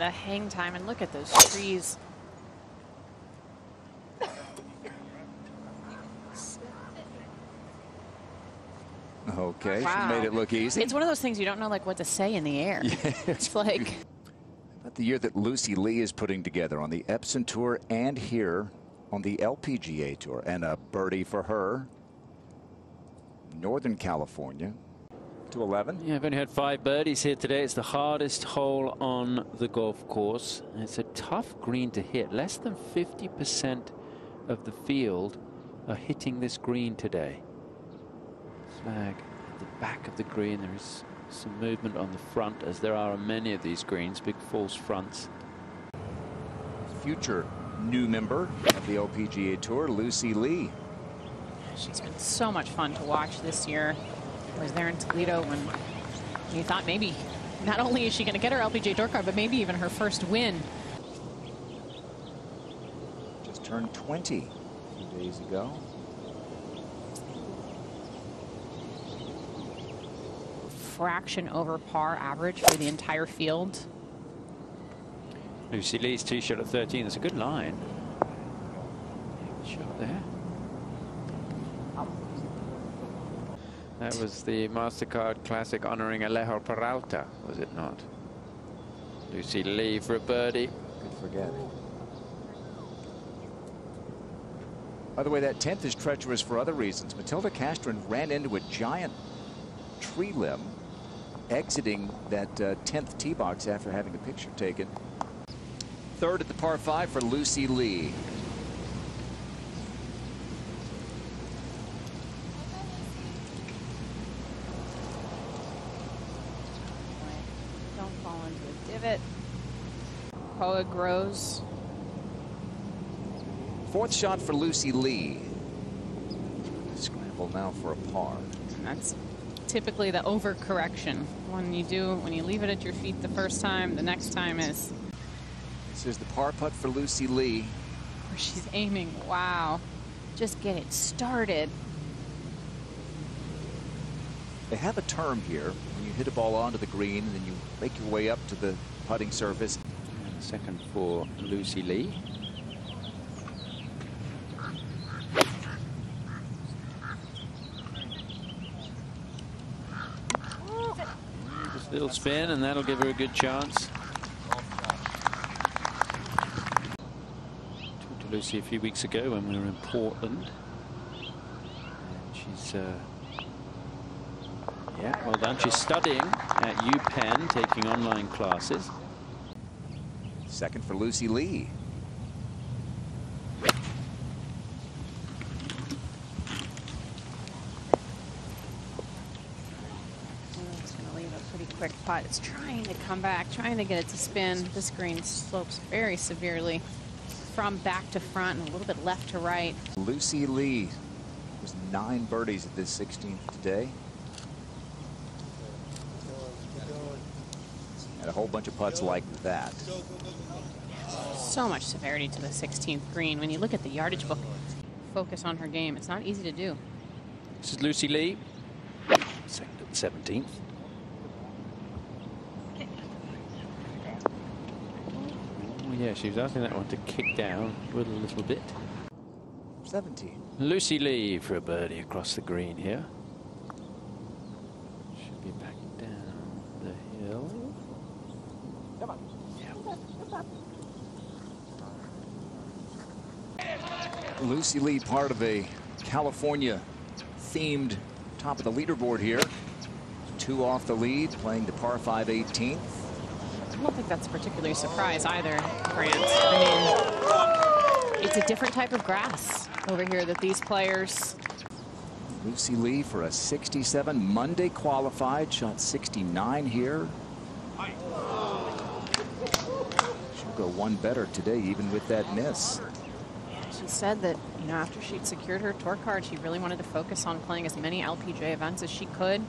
the hang time, and look at those trees. Okay, Wow. she made it look easy. It's one of those things you don't know like what to say in the air. It's like About the year that Lucy Li is putting together on the Epson Tour and here on the LPGA Tour. And a birdie for her. Northern California to 11. Yeah, I've only had five birdies here today. It's the hardest hole on the golf course. And it's a tough green to hit. Less than 50% of the field are hitting this green today. Flag at the back of the green. There is some movement on the front, as there are on many of these greens, big false fronts. Future new member of the LPGA Tour, Lucy Li. she's been so much fun to watch this year. I was there in Toledo when you thought maybe not only is she going to get her LPGA Tour card, but maybe even her first win. Just turned 20 a few days ago. Fraction over par average for the entire field. Lucy Li's tee shot at 13. That's a good line. Shot there. That was the MasterCard Classic honoring Alejo Peralta, was it not? Lucy Li for a birdie. Good forget. By the way, that 10th is treacherous for other reasons. Matilda Castren ran into a giant tree limb exiting that uh, 10th tee box after having a picture taken. Third at the par 5 for Lucy Li. Don't fall into a divot. Poa grows. Fourth shot for Lucy Li. Scramble now for a par. That's typically the overcorrection. When you do, when you leave it at your feet the first time, the next time is This is the par putt for Lucy Li. where she's aiming. Wow. Just get it started. They have a term here when you hit a ball onto the green and then you make your way up to the putting surface. And second for Lucy Li. Just a little spin, and that'll give her a good chance. Talked to Lucy a few weeks ago when we were in Portland. And she's, uh, yeah, well done. She's studying at UPenn, taking online classes. Second for Lucy Li. It's going to leave a pretty quick putt. It's trying to come back, trying to get it to spin. This green slopes very severely from back to front and a little bit left to right. Lucy Li was nine birdies at this 16th today. And a whole bunch of putts like that. So much severity to the 16th green. When you look at the yardage book, focus on her game. It's not easy to do. This is Lucy Li, second at the 17th. Oh, yeah, she was asking that one to kick down with a little bit. 17. Lucy Li for a birdie across the green here. Should be back down the hill. Lucy Li part of a California themed top of the leaderboard here. Two off the lead, playing the par 5 18th. I don't think that's a particularly surprise either, Grant. I mean, it's a different type of grass over here that these players. Lucy Li for a 67 Monday qualified, shot 69 here. She'll go one better today, even with that miss. She said that you know after she'd secured her tour card, she really wanted to focus on playing as many LPGA events as she could.